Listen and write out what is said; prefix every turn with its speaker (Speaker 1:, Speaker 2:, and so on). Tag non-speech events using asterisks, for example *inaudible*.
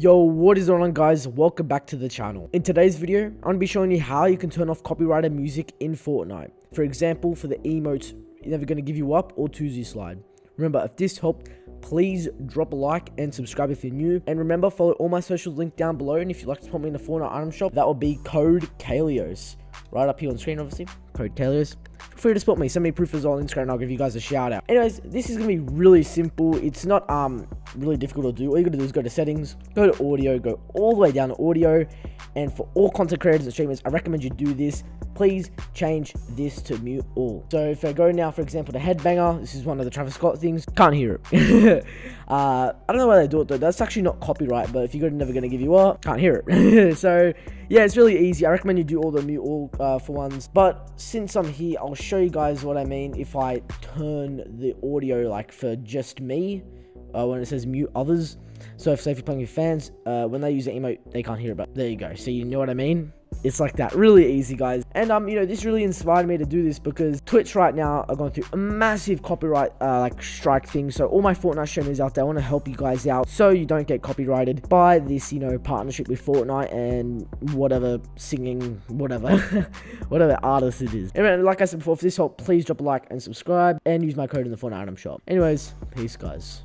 Speaker 1: Yo, what is going on guys? Welcome back to the channel. In today's video, I'm going to be showing you how you can turn off copyrighted music in Fortnite. For example, for the emotes, never going to give you up or Toosie slide. Remember, if this helped, please drop a like and subscribe if you're new. And remember, follow all my socials linked down below. And if you'd like to put me in the Fortnite item shop, that will be code Kalios. Right up here on screen, obviously. Code Kalios. Feel free to spot me. Send me proof as well on Instagram and I'll give you guys a shout out. Anyways, this is going to be really simple. It's not um really difficult to do. All you got to do is go to settings, go to audio, go all the way down to audio. And for all content creators and streamers, I recommend you do this please change this to mute all. So if I go now, for example, to Headbanger, this is one of the Travis Scott things, can't hear it. *laughs* uh, I don't know why they do it though, that's actually not copyright, but if you're Never Gonna Give You Up, can't hear it. *laughs* so yeah, it's really easy. I recommend you do all the mute all uh, for ones. But since I'm here, I'll show you guys what I mean if I turn the audio like for just me, uh, when it says mute others. So if say if you're playing with fans, uh, when they use the emote, they can't hear it. But there you go. So you know what I mean? It's like that, really easy, guys. And um, you know, this really inspired me to do this because Twitch right now are going through a massive copyright uh, like strike thing. So all my Fortnite streamers out there, I want to help you guys out so you don't get copyrighted by this, you know, partnership with Fortnite and whatever singing, whatever, *laughs* whatever artist it is. Anyway, like I said before, if this helped, please drop a like and subscribe and use my code in the Fortnite item shop. Anyways, peace, guys.